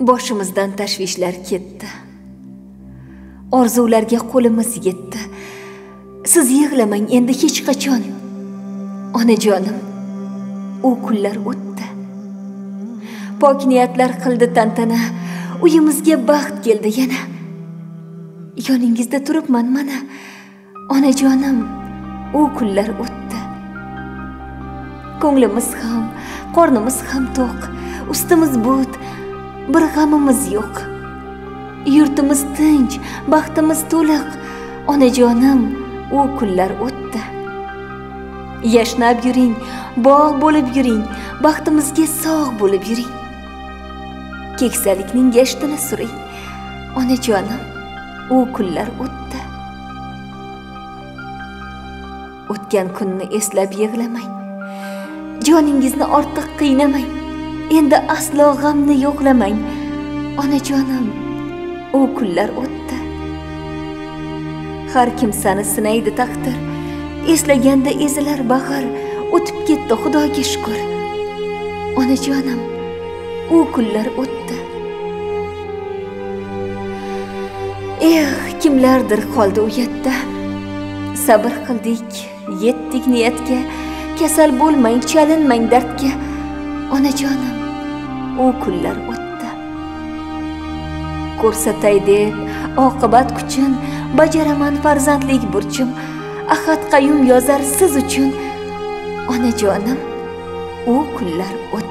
boshimizdan tashvishlar ketdi. Orzularga qo'limiz yetdi. Siz yig'lamang endi hech qachon. Onajonim u kunlar o'tdi. Pok niyatlar qildi tantana. Uyimizga baxt keldi yana. Yoningizda turibman mana. Onajonim u kunlar o'tdi. Ko'nglimiz ham qornimiz ham to'q. Ustimiz but. Bir g'amimiz yo'q. Yurtimiz tinch baxtimiz to'liq. Onajonim u kunlar o'tdi. Yashnab yuring bog' bo'lib yuring baxtimizga sog' bo'lib yuring. Keksalikning gashtini suring. Onajonim u kunlar o'tdi. O'tgan kunni eslab yig'lamang. Joningizni ortiq qiynamang. Endi aslo g'amni yo'qlamang. Onajonim u kunlar o'tdi. Har kimsani sinaydi taqdir. Eslaganda ezilar bag'ir o'tib ketdi xudoga shukur onajonim u kunlar o'tdi. Eh kimlardir qoldi u yerda. Sabr qildik yetdik niyatga. Kasal bo'lmang chalinmang dardga. Onajonim u kunlar o'tdi. Ko'rsatay deb oqibat kuchin bajaraman farzandlik burchim ahad qayum yozar siz uchun. Onajonim u kunlar o'tdi.